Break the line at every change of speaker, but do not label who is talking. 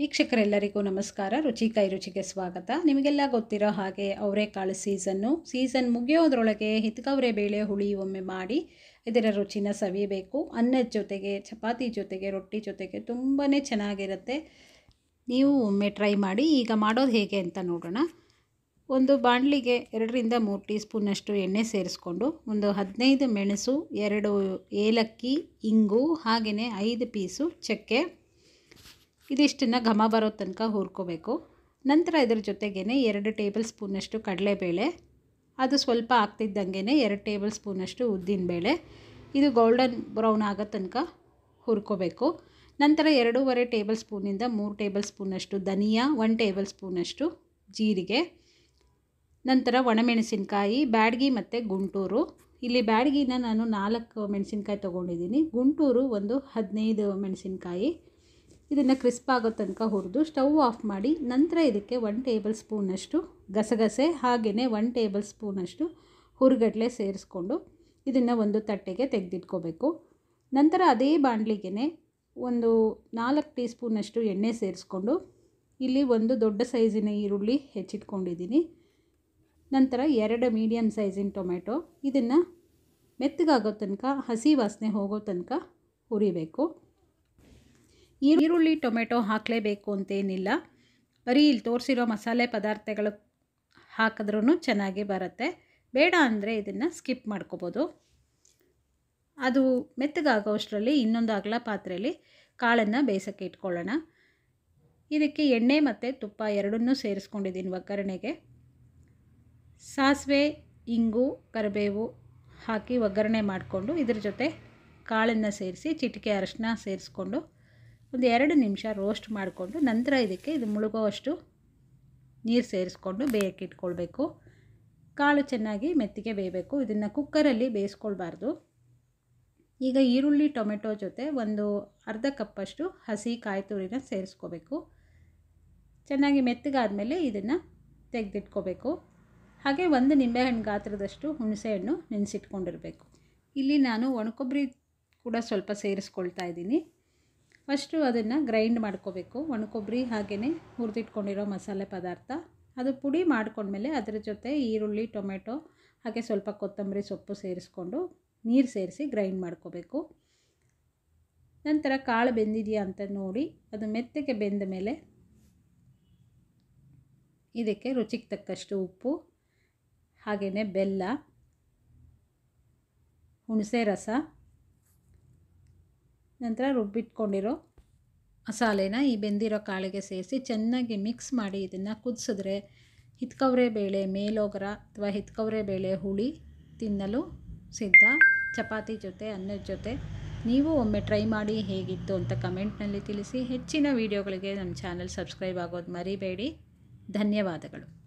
ವೀಕ್ಷಕರೆಲ್ಲರಿಗೂ ನಮಸ್ಕಾರ. ರುಚಿ ಕೈ ರುಚಿಗೆ ಸ್ವಾಗತ. ನಿಮಗೆಲ್ಲ ಗೊತ್ತಿರೋ ಹಾಗೆ ಅವರೆಕಾಳು ಸೀಸನ್ನು. ಸೀಸನ್ ಮುಗಿಯೋದ್ರೊಳಗೆ ಹಿತ್ಕವರೆ ಬೇಳೆ ಹುಳಿ ಒಮ್ಮೆ ಮಾಡಿ ಇದರ ರುಚಿನ ಸವಿಯಬೇಕು. ಅನ್ನದ ಜೊತೆಗೆ, ಚಪಾತಿ ಜೊತೆಗೆ, ರೊಟ್ಟಿ ಜೊತೆಗೆ ತುಂಬಾ ಚೆನ್ನಾಗಿರುತ್ತೆ. ನೀವು ಒಮ್ಮೆ ಟ್ರೈ ಮಾಡಿ. ಈಗ ಮಾಡೋದು ಹೇಗೆ ಅಂತ ನೋಡೋಣ. ಒಂದು ಬಾಣಲಿಗೆ ಎರಡರಿಂದ ಮೂರು ಟೀ ಸ್ಪೂನಷ್ಟು ಎಣ್ಣೆ ಸೇರಿಸ್ಕೊಂಡು, ಒಂದು ಹದಿನೈದು ಮೆಣಸು, ಎರಡು ಏಲಕ್ಕಿ, ಇಂಗು, ಹಾಗೆಯೇ ಐದು ಪೀಸು ಚಕ್ಕೆ ಇದಿಷ್ಟನ್ನು ಘಮ ಬರೋ ತನಕ ಹುರ್ಕೋಬೇಕು. ನಂತರ ಇದ್ರ ಜೊತೆಗೇ ಎರಡು ಟೇಬಲ್ ಸ್ಪೂನಷ್ಟು ಕಡಲೆಬೇಳೆ, ಅದು ಸ್ವಲ್ಪ ಆಗ್ತಿದ್ದಂಗೆ ಎರಡು ಟೇಬಲ್ ಸ್ಪೂನಷ್ಟು ಉದ್ದಿನಬೇಳೆ, ಇದು ಗೋಲ್ಡನ್ ಬ್ರೌನ್ ಆಗೋ ತನಕ ಹುರ್ಕೋಬೇಕು. ನಂತರ ಎರಡೂವರೆ ಟೇಬಲ್ ಸ್ಪೂನಿಂದ ಮೂರು ಟೇಬಲ್ ಸ್ಪೂನಷ್ಟು ಧನಿಯಾ ಒನ್ ಟೇಬಲ್ ಸ್ಪೂನಷ್ಟು ಜೀರಿಗೆ, ನಂತರ ಒಣಮೆಣಸಿನ್ಕಾಯಿ, ಬ್ಯಾಡಗಿ ಮತ್ತು ಗುಂಟೂರು. ಇಲ್ಲಿ ಬ್ಯಾಡಗಿನ ನಾನು ನಾಲ್ಕು ಮೆಣಸಿನ್ಕಾಯಿ ತೊಗೊಂಡಿದ್ದೀನಿ. ಗುಂಟೂರು ಒಂದು ಹದಿನೈದು ಮೆಣಸಿನ್ಕಾಯಿ. ಇದನ್ನು ಕ್ರಿಸ್ಪ್ ಆಗೋ ತನಕ ಹುರಿದು ಸ್ಟವ್ ಆಫ್ ಮಾಡಿ ನಂತರ ಇದಕ್ಕೆ ಒನ್ ಟೇಬಲ್ ಸ್ಪೂನಷ್ಟು ಗಸಗಸೆ ಹಾಗೆಯೇ ಒನ್ ಟೇಬಲ್ ಸ್ಪೂನಷ್ಟು ಹುರುಗಡ್ಲೆ ಸೇರಿಸ್ಕೊಂಡು ಇದನ್ನು ಒಂದು ತಟ್ಟೆಗೆ ತೆಗೆದಿಟ್ಕೋಬೇಕು. ನಂತರ ಅದೇ ಬಾಣಲಿಗೆ ಒಂದು ನಾಲ್ಕು ಟೀ ಸ್ಪೂನಷ್ಟು ಎಣ್ಣೆ ಸೇರಿಸ್ಕೊಂಡು ಇಲ್ಲಿ ಒಂದು ದೊಡ್ಡ ಸೈಜಿನ ಈರುಳ್ಳಿ ಹೆಚ್ಚಿಟ್ಕೊಂಡಿದ್ದೀನಿ. ನಂತರ ಎರಡು ಮೀಡಿಯಮ್ ಸೈಜಿನ ಟೊಮೆಟೊ ಇದನ್ನು ಮೆತ್ತಗಾಗೋ ತನಕ ಹಸಿ ವಾಸನೆ ಹೋಗೋ ತನಕ ಹುರಿಬೇಕು. ಈರುಳ್ಳಿ, ಟೊಮೆಟೊ ಹಾಕಲೇಬೇಕು ಅಂತೇನಿಲ್ಲ. ಬರೀ ಇಲ್ಲಿ ತೋರಿಸಿರೋ ಮಸಾಲೆ ಪದಾರ್ಥಗಳು ಹಾಕಿದ್ರೂ ಚೆನ್ನಾಗಿ ಬರುತ್ತೆ. ಬೇಡ ಅಂದರೆ ಇದನ್ನು ಸ್ಕಿಪ್ ಮಾಡ್ಕೋಬೋದು. ಅದು ಮೆತ್ತಗಾಗೋ ಅಷ್ಟರಲ್ಲಿ ಇನ್ನೊಂದು ಅಗಲ ಪಾತ್ರೆಯಲ್ಲಿ ಕಾಳನ್ನು ಬೇಯಿಸೋಕ್ಕೆ ಇಟ್ಕೊಳ್ಳೋಣ. ಇದಕ್ಕೆ ಎಣ್ಣೆ ಮತ್ತು ತುಪ್ಪ ಎರಡನ್ನೂ ಸೇರಿಸ್ಕೊಂಡಿದ್ದೀನಿ ಒಗ್ಗರಣೆಗೆ. ಸಾಸಿವೆ, ಇಂಗು, ಕರಿಬೇವು ಹಾಕಿ ಒಗ್ಗರಣೆ ಮಾಡಿಕೊಂಡು ಇದ್ರ ಜೊತೆ ಕಾಳನ್ನು ಸೇರಿಸಿ ಚಿಟಿಕೆ ಅರಶಿನ ಸೇರಿಸ್ಕೊಂಡು ಒಂದು ಎರಡು ನಿಮಿಷ ರೋಸ್ಟ್ ಮಾಡಿಕೊಂಡು ನಂತರ ಇದಕ್ಕೆ ಇದು ಮುಳುಗೋವಷ್ಟು ನೀರು ಸೇರಿಸ್ಕೊಂಡು ಬೇಯಕ್ಕೆ ಇಟ್ಕೊಳ್ಬೇಕು. ಕಾಳು ಚೆನ್ನಾಗಿ ಮೆತ್ತಿಗೆ ಬೇಯಬೇಕು. ಇದನ್ನು ಕುಕ್ಕರಲ್ಲಿ ಬೇಯಿಸ್ಕೊಳ್ಬಾರ್ದು. ಈಗ ಈರುಳ್ಳಿ, ಟೊಮೆಟೊ ಜೊತೆ ಒಂದು ಅರ್ಧ ಕಪ್ಪಷ್ಟು ಹಸಿ ಕಾಯಿ ತುರಿನ ಸೇರಿಸ್ಕೋಬೇಕು. ಚೆನ್ನಾಗಿ ಮೆತ್ತಗಾದಮೇಲೆ ಇದನ್ನು ತೆಗೆದಿಟ್ಕೋಬೇಕು. ಹಾಗೆ ಒಂದು ನಿಂಬೆಹಣ್ಣು ಗಾತ್ರದಷ್ಟು ಹುಣಸೆಹಣ್ಣು ನೆನೆಸಿಟ್ಕೊಂಡಿರಬೇಕು. ಇಲ್ಲಿ ನಾನು ಒಣಕೊಬ್ಬರಿ ಕೂಡ ಸ್ವಲ್ಪ ಸೇರಿಸ್ಕೊಳ್ತಾ ಇದ್ದೀನಿ. ಫಸ್ಟು ಅದನ್ನು ಗ್ರೈಂಡ್ ಮಾಡ್ಕೋಬೇಕು. ಒಣಕೊಬ್ಬರಿ ಹಾಗೆಯೇ ಹುರಿದಿಟ್ಕೊಂಡಿರೋ ಮಸಾಲೆ ಪದಾರ್ಥ. ಅದು ಪುಡಿ ಮಾಡ್ಕೊಂಡ್ಮೇಲೆ ಅದರ ಜೊತೆ ಈರುಳ್ಳಿ, ಟೊಮೆಟೊ, ಹಾಗೆ ಸ್ವಲ್ಪ ಕೊತ್ತಂಬರಿ ಸೊಪ್ಪು ಸೇರಿಸ್ಕೊಂಡು ನೀರು ಸೇರಿಸಿ ಗ್ರೈಂಡ್ ಮಾಡ್ಕೋಬೇಕು. ನಂತರ ಕಾಳು ಬೆಂದಿದೆಯಾ ಅಂತ ನೋಡಿ, ಅದು ಮೆತ್ತಗೆ ಬೆಂದ ಮೇಲೆ ಇದಕ್ಕೆ ರುಚಿಗೆ ತಕ್ಕಷ್ಟು ಉಪ್ಪು ಹಾಗೆಯೇ ಬೆಲ್ಲ, ಹುಣಸೆ ರಸ ನಂತರ ರುಬ್ಬಿಟ್ಕೊಂಡಿರೋ ಮಸಾಲೆನ ಈ ಬೆಂದಿರೋ ಕಾಳಿಗೆ ಸೇರಿಸಿ ಚೆನ್ನಾಗಿ ಮಿಕ್ಸ್ ಮಾಡಿ ಇದನ್ನು ಕುದಿಸಿದ್ರೆ ಹಿತ್ಕವ್ರೆ ಬೇಳೆ, ಮೇಲೋಗರ ಅಥವಾ ಹಿತ್ಕವ್ರೆ ಬೇಳೆ ಹುಳಿ ತಿನ್ನಲು ಸಿದ್ಧ. ಚಪಾತಿ ಜೊತೆ, ಅನ್ನದ ಜೊತೆ. ನೀವು ಒಮ್ಮೆ ಟ್ರೈ ಮಾಡಿ ಹೇಗಿತ್ತು ಅಂತ ಕಮೆಂಟ್ನಲ್ಲಿ ತಿಳಿಸಿ. ಹೆಚ್ಚಿನ ವೀಡಿಯೋಗಳಿಗೆ ನಮ್ಮ ಚಾನಲ್ ಸಬ್ಸ್ಕ್ರೈಬ್ ಆಗೋದು ಮರಿಬೇಡಿ. ಧನ್ಯವಾದಗಳು.